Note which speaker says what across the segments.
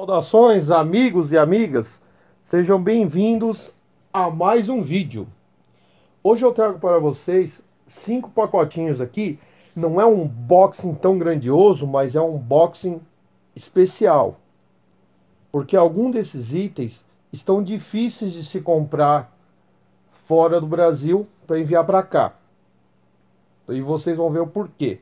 Speaker 1: Saudações, amigos e amigas, sejam bem-vindos a mais um vídeo. Hoje eu trago para vocês cinco pacotinhos aqui. Não é um boxing tão grandioso, mas é um boxing especial. Porque algum desses itens estão difíceis de se comprar fora do Brasil para enviar para cá. E vocês vão ver o porquê.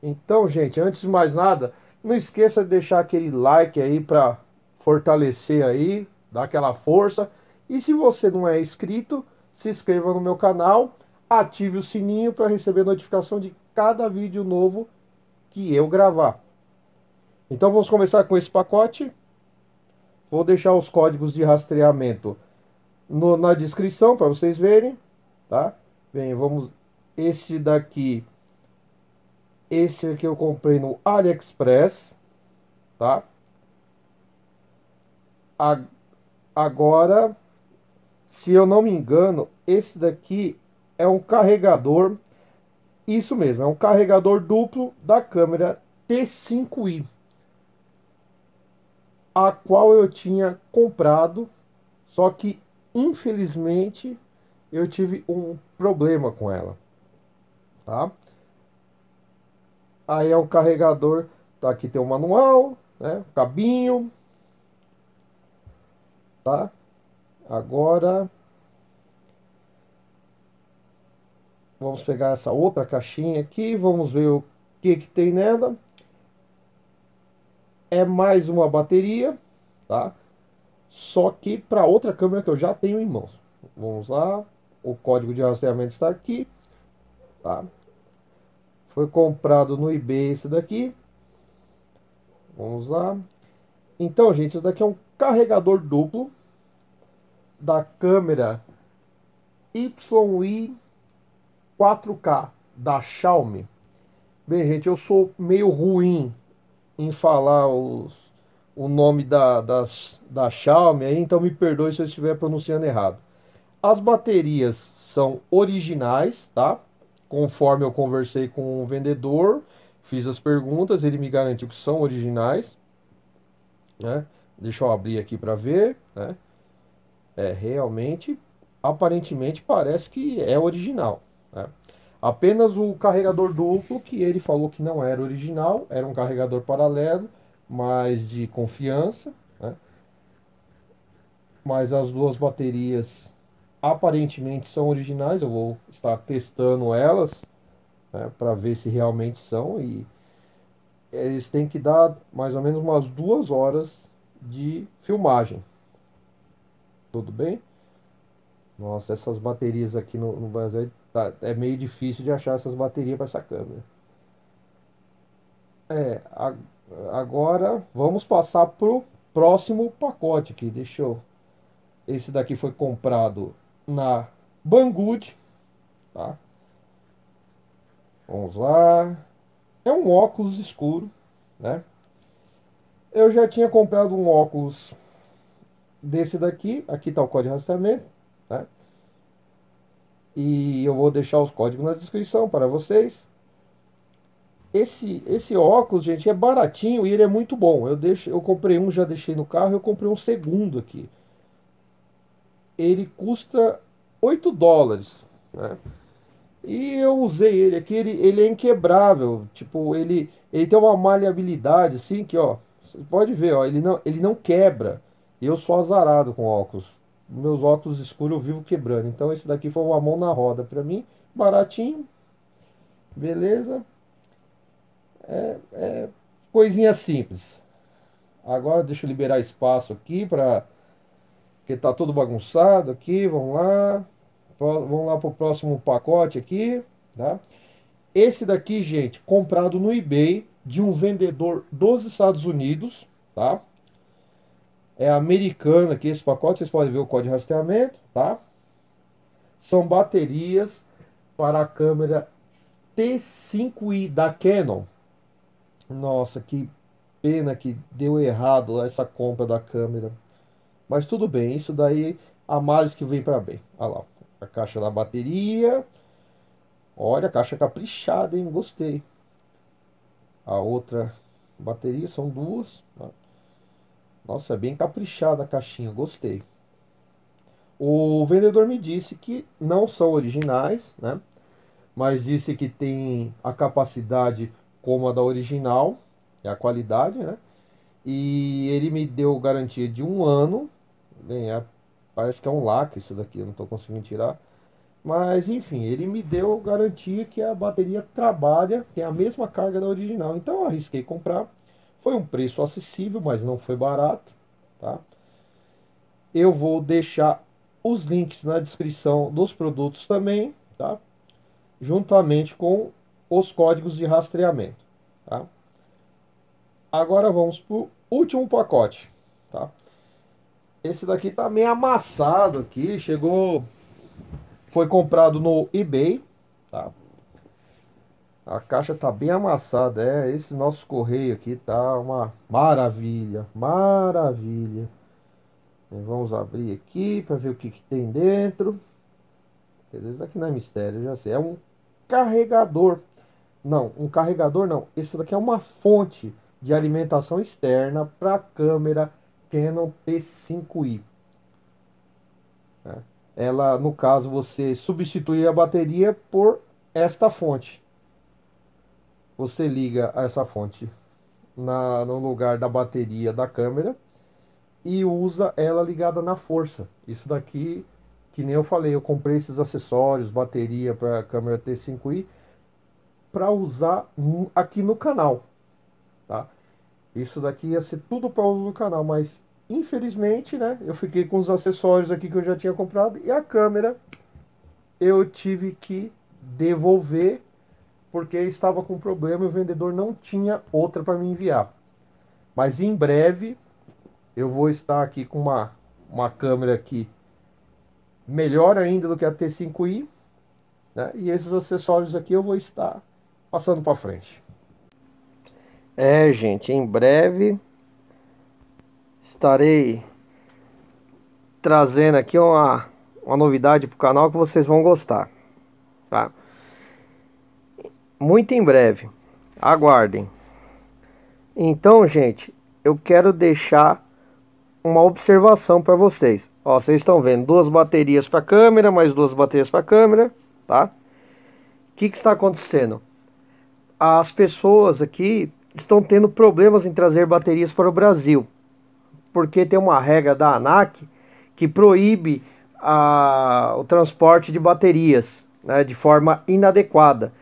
Speaker 1: Então, gente, antes de mais nada, não esqueça de deixar aquele like aí para fortalecer aí, dar aquela força. E se você não é inscrito, se inscreva no meu canal, ative o sininho para receber notificação de cada vídeo novo que eu gravar. Então vamos começar com esse pacote. Vou deixar os códigos de rastreamento no, na descrição para vocês verem, tá? Bem, vamos esse daqui esse aqui eu comprei no AliExpress, tá? Agora, se eu não me engano, esse daqui é um carregador, isso mesmo, é um carregador duplo da câmera T5i, a qual eu tinha comprado, só que infelizmente eu tive um problema com ela, tá? Aí é um carregador, tá aqui tem o manual, né, cabinho, tá? Agora vamos pegar essa outra caixinha aqui, vamos ver o que que tem nela. É mais uma bateria, tá? Só que para outra câmera que eu já tenho em mãos. Vamos lá, o código de rastreamento está aqui, tá? Foi comprado no eBay esse daqui. Vamos lá. Então, gente, isso daqui é um carregador duplo da câmera YI 4K da Xiaomi. Bem, gente, eu sou meio ruim em falar os, o nome da, das, da Xiaomi, então me perdoe se eu estiver pronunciando errado. As baterias são originais, tá? Conforme eu conversei com o vendedor, fiz as perguntas, ele me garantiu que são originais. Né? Deixa eu abrir aqui para ver. Né? É, realmente, aparentemente parece que é original. Né? Apenas o carregador duplo, que ele falou que não era original, era um carregador paralelo, mas de confiança. Né? Mas as duas baterias aparentemente são originais. Eu vou estar testando elas né, para ver se realmente são. E eles têm que dar mais ou menos umas duas horas de filmagem. Tudo bem? Nossa, essas baterias aqui no, no Brasil tá, é meio difícil de achar essas baterias para essa câmera. É, a, agora vamos passar pro próximo pacote aqui. Deixa eu. Esse daqui foi comprado na Banggood, tá? Vamos lá. É um óculos escuro, né? Eu já tinha comprado um óculos desse daqui. Aqui está o código de rastreamento, né? E eu vou deixar os códigos na descrição para vocês. Esse, esse óculos, gente, é baratinho e ele é muito bom. Eu, deixo, eu comprei um, já deixei no carro. Eu comprei um segundo aqui ele custa 8 dólares, né? E eu usei ele aqui, ele, ele é inquebrável, tipo, ele, ele tem uma maleabilidade assim que, ó, você pode ver, ó, ele não, ele não quebra. Eu sou azarado com óculos. Meus óculos escuros eu vivo quebrando. Então esse daqui foi uma mão na roda para mim, baratinho. Beleza? É, é coisinha simples. Agora deixa eu liberar espaço aqui para que tá tudo bagunçado aqui, vamos lá. Vamos lá para o próximo pacote aqui, tá? Esse daqui, gente, comprado no eBay de um vendedor dos Estados Unidos, tá? É americano aqui esse pacote, vocês podem ver o código de rastreamento, tá? São baterias para a câmera T5i da Canon. Nossa, que pena que deu errado essa compra da câmera. Mas tudo bem, isso daí a mais que vem para bem. Olha lá, a caixa da bateria. Olha, a caixa caprichada, hein? Gostei. A outra bateria são duas. Tá? Nossa, é bem caprichada a caixinha, gostei. O vendedor me disse que não são originais, né? Mas disse que tem a capacidade como a da original, é a qualidade, né? E ele me deu garantia de um ano. Bem, é, parece que é um lacre isso daqui, eu não estou conseguindo tirar. Mas enfim, ele me deu garantia que a bateria trabalha, tem a mesma carga da original. Então eu arrisquei comprar. Foi um preço acessível, mas não foi barato, tá? Eu vou deixar os links na descrição dos produtos também, tá? Juntamente com os códigos de rastreamento, tá? Agora vamos para o último pacote, tá? Esse daqui tá meio amassado aqui, chegou foi comprado no eBay, tá? A caixa tá bem amassada, é, esse nosso correio aqui tá uma maravilha, maravilha. Vamos abrir aqui para ver o que, que tem dentro. Beleza, aqui não é mistério, já sei. É um carregador. Não, um carregador não. Esse daqui é uma fonte de alimentação externa para câmera Canon T5i. É ela, no caso, você substitui a bateria por esta fonte. Você liga essa fonte na, no lugar da bateria da câmera e usa ela ligada na força. Isso daqui, que nem eu falei, eu comprei esses acessórios, bateria para a câmera T5i para usar aqui no canal, tá? Isso daqui ia ser tudo para uso no canal, mas Infelizmente, né, eu fiquei com os acessórios aqui que eu já tinha comprado e a câmera eu tive que devolver porque estava com problema e o vendedor não tinha outra para me enviar. Mas em breve eu vou estar aqui com uma, uma câmera aqui melhor ainda do que a T5i, né? E esses acessórios aqui eu vou estar passando para frente. É, gente, em breve estarei trazendo aqui uma, uma novidade para o canal que vocês vão gostar, tá? Muito em breve, aguardem. Então, gente, eu quero deixar uma observação para vocês. Ó, vocês estão vendo duas baterias para câmera, mais duas baterias para câmera, tá? O que, que está acontecendo? As pessoas aqui estão tendo problemas em trazer baterias para o Brasil porque tem uma regra da ANAC que proíbe a, o transporte de baterias né, de forma inadequada.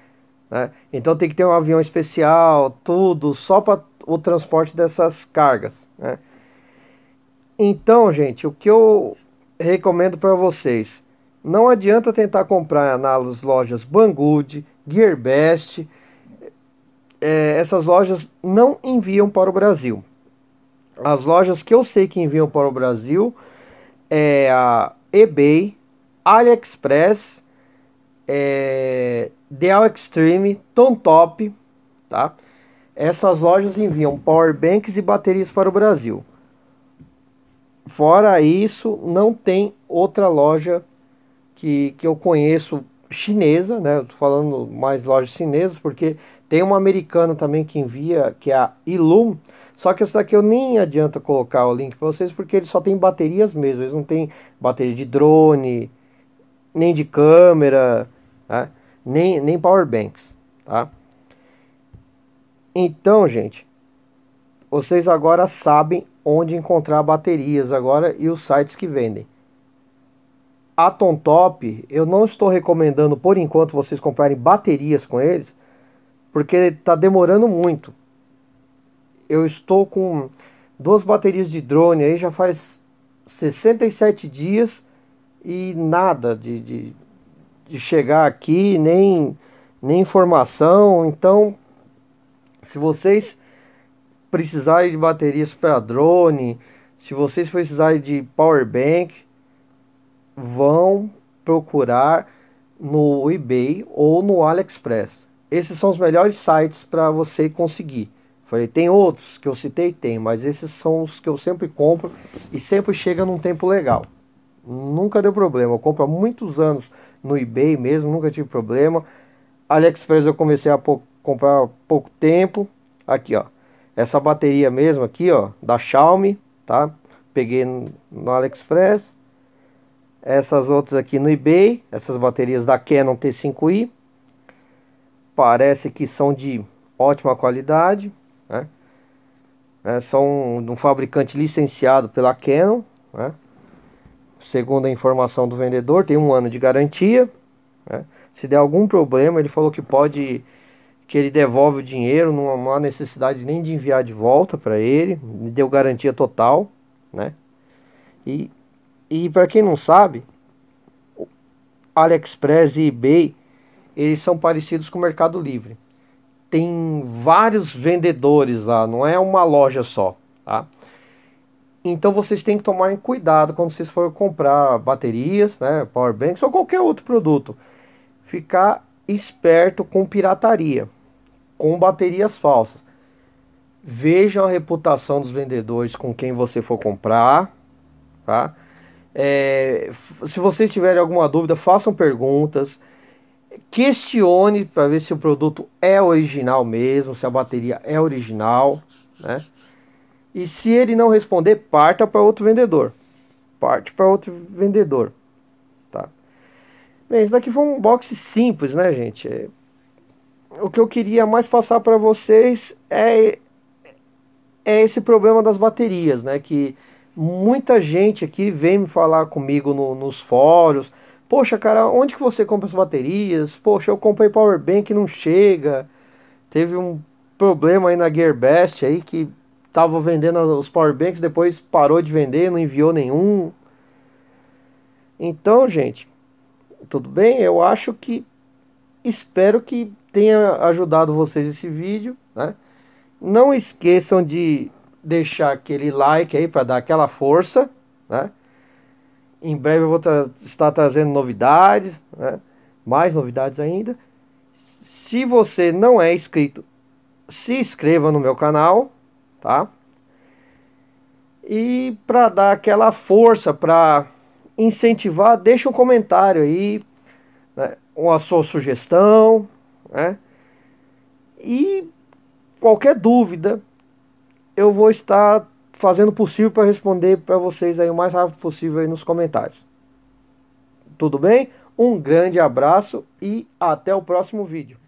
Speaker 1: Né? Então tem que ter um avião especial, tudo, só para o transporte dessas cargas. Né? Então, gente, o que eu recomendo para vocês, não adianta tentar comprar nas lojas Banggood, Gearbest, é, essas lojas não enviam para o Brasil. As lojas que eu sei que enviam para o Brasil é a eBay, AliExpress, é, Dell Extreme, Tom Top, tá? Essas lojas enviam power banks e baterias para o Brasil. Fora isso, não tem outra loja que, que eu conheço chinesa, né? Eu tô falando mais lojas chinesas, porque tem uma americana também que envia, que é a Ilum, só que essa daqui eu nem adianta colocar o link para vocês porque ele só tem baterias mesmo. Eles não tem bateria de drone, nem de câmera, tá? nem, nem power banks, tá? Então, gente, vocês agora sabem onde encontrar baterias agora e os sites que vendem. A Top, eu não estou recomendando por enquanto vocês comprarem baterias com eles, porque está demorando muito eu estou com duas baterias de drone aí já faz 67 dias e nada de, de, de chegar aqui, nem, nem informação. Então, se vocês precisarem de baterias para drone, se vocês precisarem de power bank, vão procurar no eBay ou no AliExpress. Esses são os melhores sites para você conseguir. Falei, tem outros que eu citei? Tem, mas esses são os que eu sempre compro e sempre chega num tempo legal. Nunca deu problema. Eu compro há muitos anos no eBay mesmo, nunca tive problema. AliExpress eu comecei a pou comprar há pouco tempo. Aqui, ó. Essa bateria mesmo aqui, ó, da Xiaomi, tá? Peguei no AliExpress. Essas outras aqui no eBay, essas baterias da Canon T5i. Parece que são de ótima qualidade, né? É, são de um fabricante licenciado pela Canon, né? Segundo a informação do vendedor, tem um ano de garantia. Né? Se der algum problema, ele falou que pode que ele devolve o dinheiro, não, há necessidade nem de enviar de volta para ele, me deu garantia total, né? E, e para quem não sabe, AliExpress e eBay, eles são parecidos com o Mercado Livre. Tem vários vendedores lá, não é uma loja só, tá? Então vocês têm que tomar cuidado quando vocês forem comprar baterias, né, power banks ou qualquer outro produto. Ficar esperto com pirataria com baterias falsas. Vejam a reputação dos vendedores com quem você for comprar, tá? É, se vocês tiverem alguma dúvida, façam perguntas. Questione para ver se o produto é original mesmo, se a bateria é original, né? E se ele não responder, parta para outro vendedor. Parte para outro vendedor, tá? Bem, isso daqui foi um box simples, né, gente? É, o que eu queria mais passar para vocês é, é esse problema das baterias, né? Que muita gente aqui vem me falar comigo no, nos fóruns. Poxa, cara, onde que você compra as baterias? Poxa, eu comprei power bank não chega. Teve um problema aí na Gearbest aí que tava vendendo os power banks, depois parou de vender, não enviou nenhum. Então, gente, tudo bem? Eu acho que espero que tenha ajudado vocês esse vídeo, né? Não esqueçam de deixar aquele like aí para dar aquela força, né? Em breve eu vou tra estar trazendo novidades, né? mais novidades ainda. Se você não é inscrito, se inscreva no meu canal, tá? E para dar aquela força, para incentivar, deixa um comentário aí, né? uma sua sugestão, né? E qualquer dúvida, eu vou estar fazendo o possível para responder para vocês aí o mais rápido possível aí nos comentários. Tudo bem? Um grande abraço e até o próximo vídeo.